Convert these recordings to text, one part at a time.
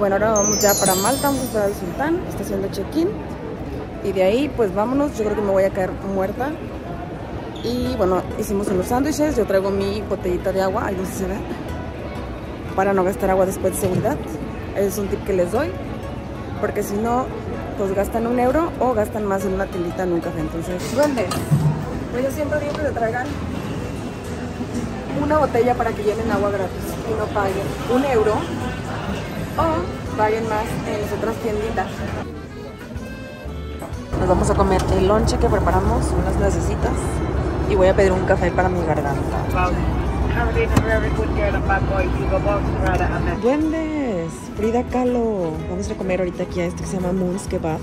Bueno, ahora vamos ya para Malta, vamos a esperar al sultán, está haciendo check-in. Y de ahí, pues vámonos, yo creo que me voy a caer muerta. Y bueno, hicimos unos sándwiches, yo traigo mi botellita de agua, ahí no se ve, para no gastar agua después de seguridad. Es un tip que les doy, porque si no, pues gastan un euro o gastan más en una tiendita en un café. Entonces, duendes, pues yo siempre digo que se traigan una botella para que llenen agua gratis y no paguen un euro o paguen más en las otras tienditas. Nos vamos a comer el lonche que preparamos, unas necesitas y voy a pedir un café para mi garganta. Duendes, Frida Kahlo. Vamos a comer ahorita aquí a esto que se llama Moons Kebab.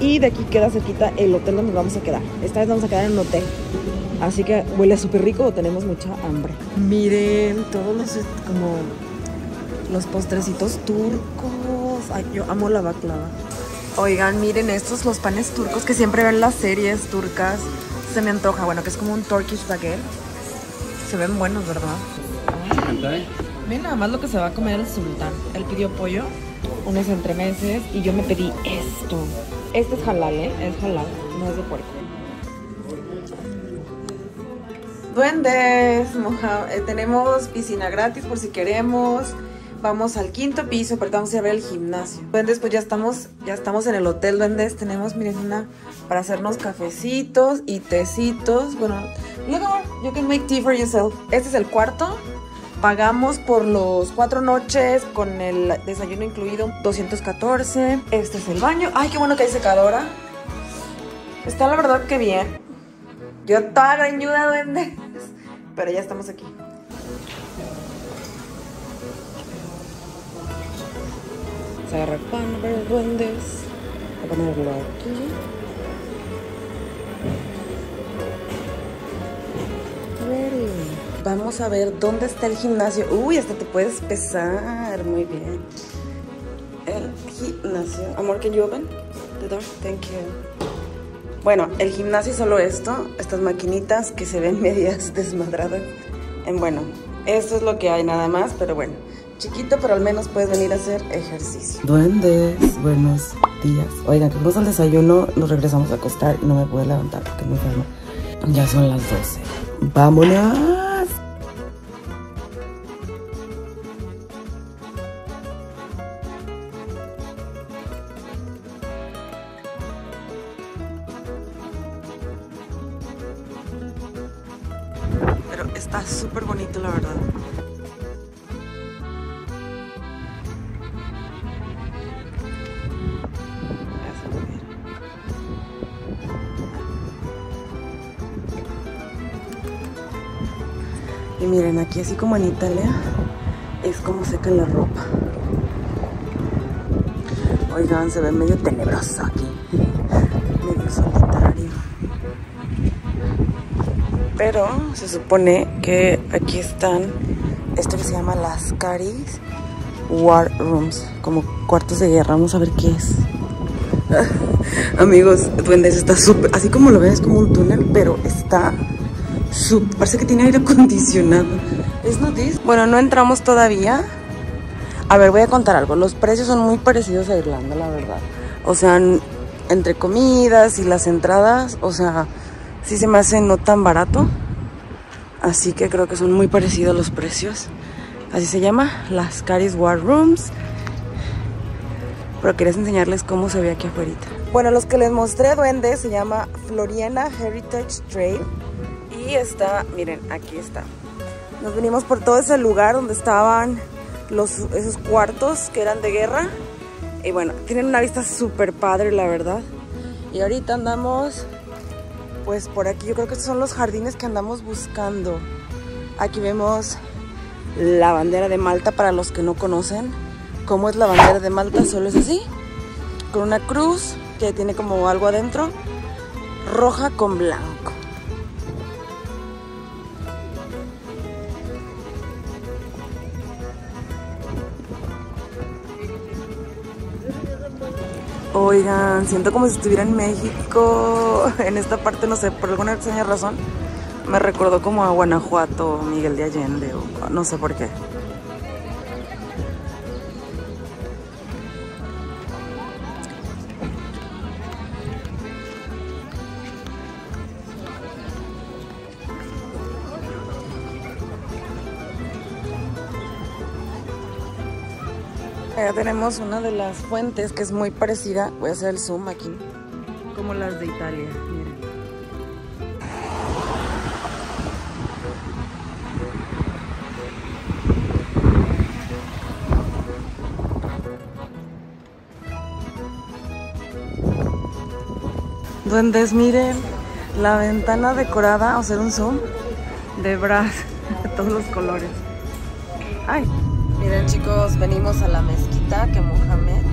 Y de aquí queda cerquita el hotel donde vamos a quedar. Esta vez vamos a quedar en un hotel. Así que huele súper rico o tenemos mucha hambre. Miren todos los como los postrecitos turcos. Yo amo la baklava. Oigan, miren estos, los panes turcos que siempre ven las series turcas. Se me antoja, bueno, que es como un Turkish baguette. Se ven buenos, ¿verdad? Miren nada más lo que se va a comer el sultán. Él pidió pollo, unos entremeses y yo me pedí esto. Este es halal, ¿eh? Es halal, no es de puerco. Duendes, moja- eh, tenemos piscina gratis por si queremos. Vamos al quinto piso porque vamos a ver el gimnasio. Duendes, pues ya estamos, ya estamos en el hotel Duendes. Tenemos, miren, una para hacernos cafecitos y tecitos. Bueno, look, you can make tea for yourself. Este es el cuarto. Pagamos por los cuatro noches con el desayuno incluido 214. Este es el baño. Ay, qué bueno que hay secadora. Está la verdad que bien. Yo estaba greñuda, duendes. Pero ya estamos aquí. Agarra pan para los a ponerlo aquí. Vamos a ver dónde está el gimnasio. Uy, hasta te puedes pesar. Muy bien. El gimnasio. Amor, can you open the door? Thank you. Bueno, el gimnasio es solo esto, estas maquinitas que se ven medias desmadradas. En bueno, esto es lo que hay nada más, pero bueno, chiquito, pero al menos puedes venir a hacer ejercicio. Duendes, buenos días. Oigan, que fuimos al desayuno, nos regresamos a acostar y no me puedo levantar porque me enfermo. Ya son las 12. ¡Vámonos! Y miren, aquí así como en Italia, es como secan la ropa. Oigan, se ve medio tenebroso aquí. Medio solitario. Pero se supone que aquí están esto que se llama las Caris War Rooms, como cuartos de guerra. Vamos a ver qué es. Amigos, duendes está súper, así como lo ven, es como un túnel, pero está súper, parece que tiene aire acondicionado. ¿Es? Bueno, no entramos todavía. A ver, voy a contar algo. Los precios son muy parecidos a Irlanda, la verdad. O sea, entre comidas y las entradas, o sea, sí se me hace no tan barato. Así que creo que son muy parecidos los precios. Así se llama, las Caris War Rooms. Pero quería enseñarles cómo se ve aquí afuera. Bueno, los que les mostré, duende, se llama Floriana Heritage Trail. Y está, miren, aquí está. Nos venimos por todo ese lugar donde estaban los, esos cuartos que eran de guerra. Y bueno, tienen una vista súper padre, la verdad. Y ahorita andamos, pues por aquí, yo creo que estos son los jardines que andamos buscando. Aquí vemos la bandera de Malta para los que no conocen. ¿Cómo es la bandera de Malta? Solo es así, con una cruz que tiene como algo adentro, roja con blanco. Oigan, siento como si estuviera en México. En esta parte, no sé, por alguna extraña razón, me recordó como a Guanajuato, Miguel de Allende, o no sé por qué. Acá tenemos una de las fuentes que es muy parecida. Voy a hacer el zoom aquí. Como las de Italia. Miren. Duendes, miren la ventana decorada, o sea, un zoom de bras de todos los colores. Ay, miren chicos, venimos a la mezquita que Mohamed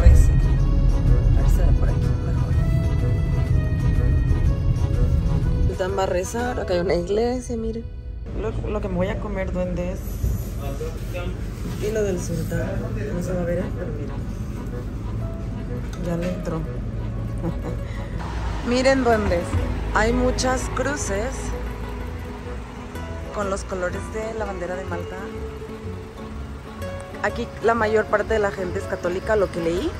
reza. A ver si ve por aquí mejor. Sultán va a rezar, acá hay una iglesia, miren. Lo, lo que me voy a comer, duendes. Y lo del sultán. No se va a ver, pero miren. Ya le entró. Miren, duendes, hay muchas cruces con los colores de la bandera de Malta. Aquí la mayor parte de la gente es católica, lo que leí,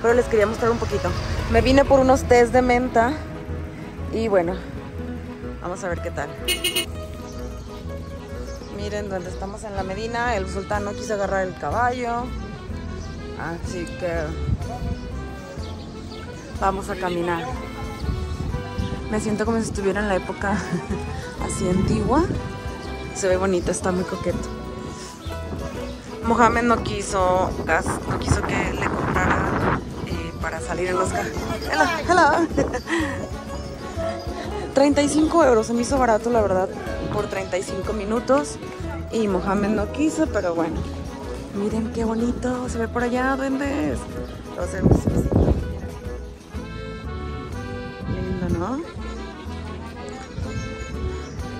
pero les quería mostrar un poquito. Me vine por unos tés de menta y bueno, vamos a ver qué tal. Miren donde estamos en la Medina, el sultán no quiso agarrar el caballo, así que vamos a caminar. Me siento como si estuviera en la época así antigua. Se ve bonito, está muy coqueto. Mohamed no quiso gas, no quiso que le comprara eh, para salir en los. Hello, hello. 35 euros, se me hizo barato la verdad, por 35 minutos. Y Mohamed no quiso, pero bueno. Miren qué bonito, se ve por allá, duendes. Lo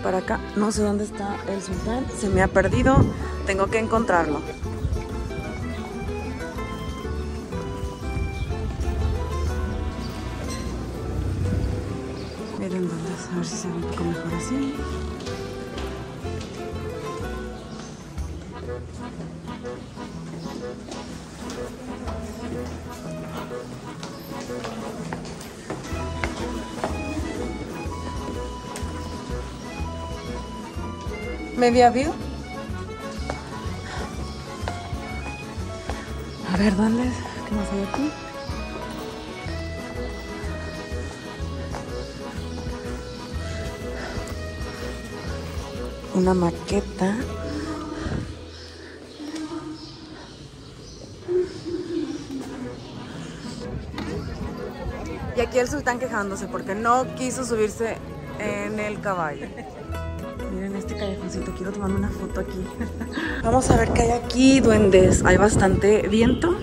para acá. No sé dónde está el sultán. Se me ha perdido. Tengo que encontrarlo. Miren dónde A ver si se ve un poco mejor así. Media view. A ver, ¿dónde? ¿Qué más hay aquí? Una maqueta. Y aquí el sultán quejándose porque no quiso subirse en el caballo. Quiero tomarme una foto aquí. Vamos a ver qué hay aquí, duendes. Hay bastante viento.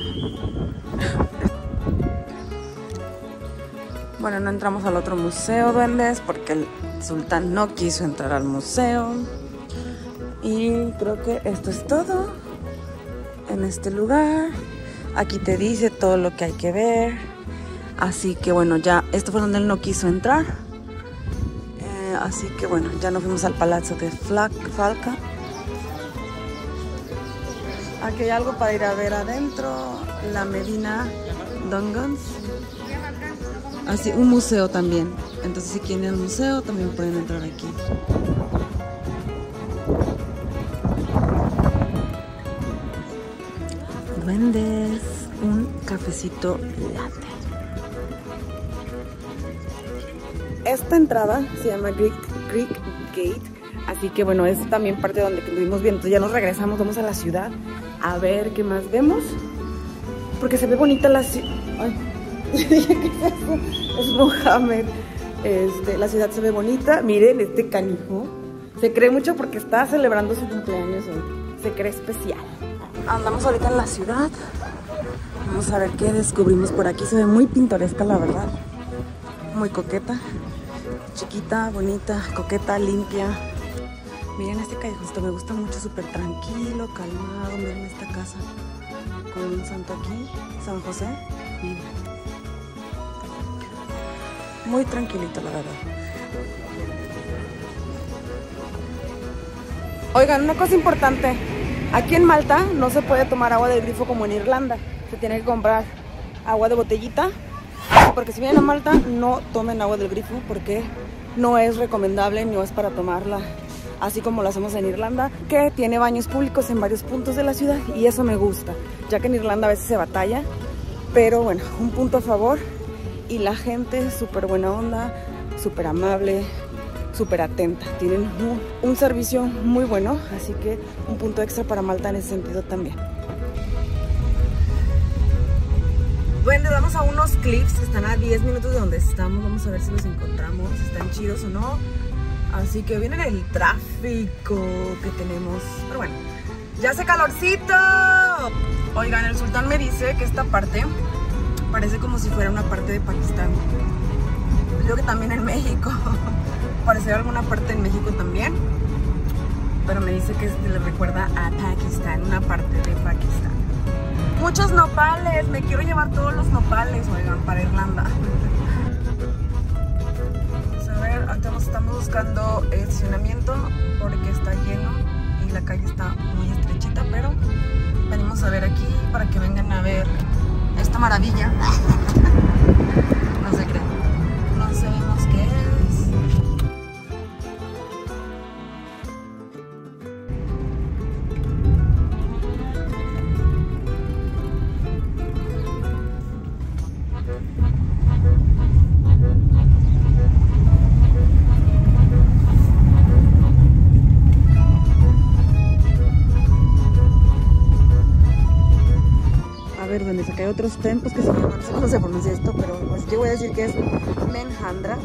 Bueno, no entramos al otro museo, duendes, porque el sultán no quiso entrar al museo. Y creo que esto es todo en este lugar. Aquí te dice todo lo que hay que ver. Así que bueno, ya, esto fue donde él no quiso entrar así que bueno, ya nos fuimos al Palazzo de Falca. Aquí hay algo para ir a ver adentro, la Medina Dongons. Así, un museo también. Entonces si quieren el museo también pueden entrar aquí. Vendes un cafecito latte. Esta entrada se llama Greek, Gate. Así que bueno, es también parte de donde estuvimos viendo. ya nos regresamos, vamos a la ciudad a ver qué más vemos. Porque se ve bonita la ciudad. es Mohamed. Este, la ciudad se ve bonita. Miren este canijo. Se cree mucho porque está celebrando su cumpleaños hoy. Se cree especial. Andamos ahorita en la ciudad. Vamos a ver qué descubrimos por aquí. Se ve muy pintoresca, la verdad. Muy coqueta chiquita, bonita, coqueta, limpia. Miren este callejoncito, me gusta mucho, súper tranquilo, calmado. Miren esta casa con un santo aquí, San José. Muy tranquilito, la verdad. Oigan, una cosa importante. Aquí en Malta no se puede tomar agua del grifo como en Irlanda. Se tiene que comprar agua de botellita. Porque si vienen a Malta, no tomen agua del grifo porque no es recomendable, no es para tomarla así como lo hacemos en Irlanda, que tiene baños públicos en varios puntos de la ciudad y eso me gusta, ya que en Irlanda a veces se batalla, pero bueno, un punto a favor y la gente súper buena onda, súper amable, súper atenta. Tienen un, un, servicio muy bueno, así que un punto extra para Malta en ese sentido también. Bueno, vamos a unos clips están a 10 minutos de donde estamos. Vamos a ver si los encontramos, si están chidos o no. Así que viene el tráfico que tenemos. Pero bueno, ya hace calorcito. Oigan, el sultán me dice que esta parte parece como si fuera una parte de Pakistán. Yo que también en México. Parece alguna parte en México también. Pero me dice que le recuerda a Pakistán, una parte de Pakistán. Muchos nopales, me quiero llevar todos los nopales, oigan, para Irlanda. Vamos a ver, estamos, estamos buscando estacionamiento porque está lleno y la calle está muy estrechita, pero venimos a ver aquí para que vengan a ver esta maravilla. no se creen. No sabemos qué es. Otros templos que se llaman, no sé cómo se pronuncia esto, pero pues yo voy a decir que es Menhandra.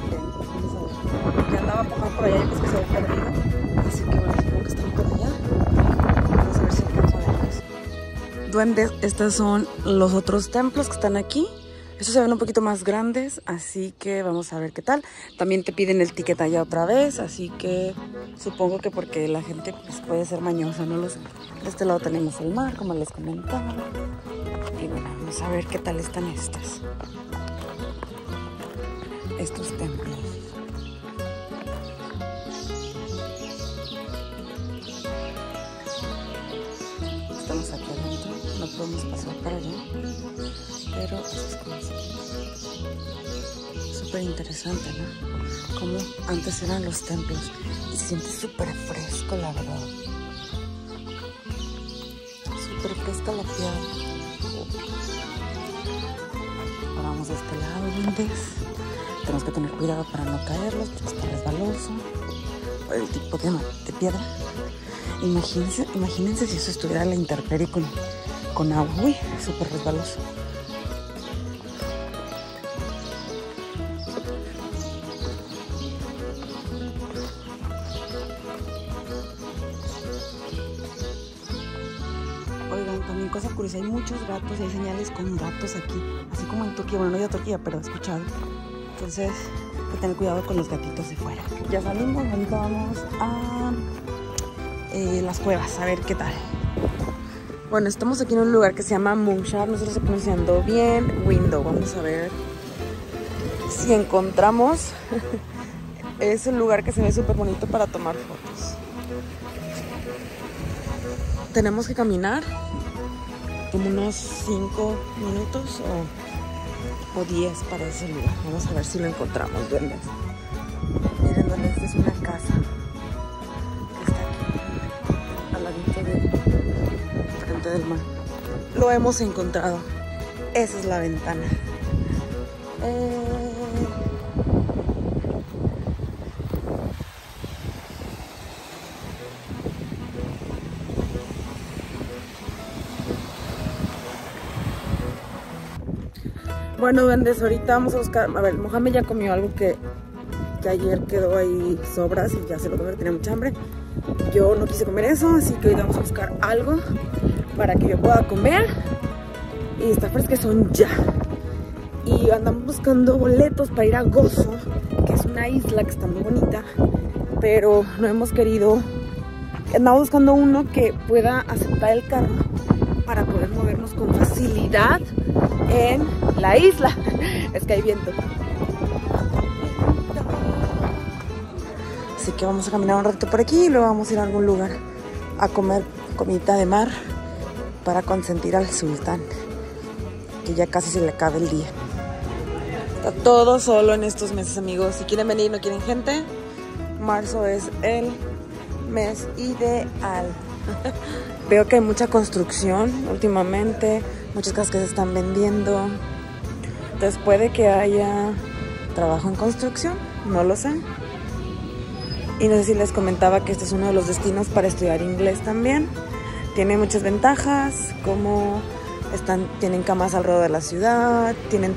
Que andaba por por allá pues que se había perdido. Así que bueno, supongo que están por allá. Vamos a ver si a. Duendes, estos son los otros templos que están aquí. Estos se ven un poquito más grandes, así que vamos a ver qué tal. También te piden el ticket allá otra vez, así que supongo que porque la gente pues, puede ser mañosa, no lo sé. De este lado tenemos el mar, como les comentaba. A ver qué tal están estos. Estos templos. Estamos aquí adentro, no podemos pasar para allá, pero así es como Súper interesante, ¿no? Como antes eran los templos se siente súper fresco, la verdad. Súper fresca la piedra. De este lado, lindes. Tenemos que tener cuidado para no caerlos, porque está resbaloso. El tipo de, de piedra. Imagínense, imagínense si eso estuviera la intemperie con, con agua. Uy, súper resbaloso. Y hay señales con gatos aquí, así como en Turquía, bueno, no he ido a Turquía, pero he escuchado. Entonces, hay que tener cuidado con los gatitos de fuera. Ya salimos, ahorita vamos a eh, las cuevas, a ver qué tal. Bueno, estamos aquí en un lugar que se llama Moonshar, no sé si lo estoy pronunciando bien, Window, vamos a ver si encontramos. es un lugar que se ve súper bonito para tomar fotos. Tenemos que caminar como unos 5 minutos o, o 10 para ese lugar. Vamos a ver si lo encontramos, duendes. Miren, duendes, esta es una casa está aquí, al ladito de frente del mar. Lo hemos encontrado. Esa es la ventana. Eh, Bueno, duendes, ahorita vamos a buscar. A ver, Mohamed ya comió algo que, que ayer quedó ahí sobras y ya se lo comió, tenía mucha hambre. Yo no quise comer eso, así que hoy vamos a buscar algo para que yo pueda comer. Y está fresca son ya. Y andamos buscando boletos para ir a Gozo, que es una isla que está muy bonita, pero no hemos querido. Andamos buscando uno que pueda aceptar el carro para poder movernos con facilidad en la isla. Es que hay viento. Así que vamos a caminar un rato por aquí y luego vamos a ir a algún lugar a comer comida de mar para consentir al sultán, que ya casi se le acaba el día. Está todo solo en estos meses, amigos. Si quieren venir, no quieren gente, marzo es el mes ideal. Veo que hay mucha construcción últimamente, muchas casas que se están vendiendo. Entonces puede que haya trabajo en construcción, no lo sé. Y no sé si les comentaba que este es uno de los destinos para estudiar inglés también. Tiene muchas ventajas, como están, tienen camas alrededor de la ciudad, tienen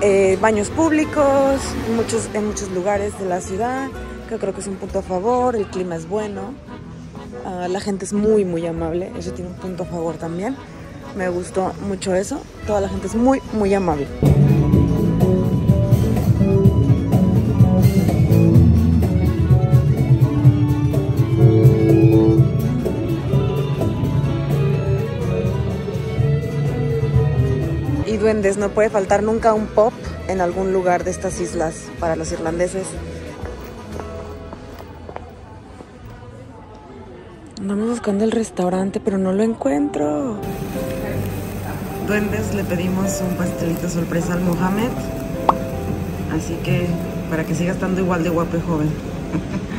eh, baños públicos muchos, en muchos lugares de la ciudad, que creo que es un punto a favor, el clima es bueno, uh, la gente es muy, muy amable, eso tiene un punto a favor también. Me gustó mucho eso, toda la gente es muy, muy amable. duendes. No puede faltar nunca un pop en algún lugar de estas islas para los irlandeses. Andamos buscando el restaurante, pero no lo encuentro. Duendes, le pedimos un pastelito sorpresa al Mohamed. Así que para que siga estando igual de guapo y joven.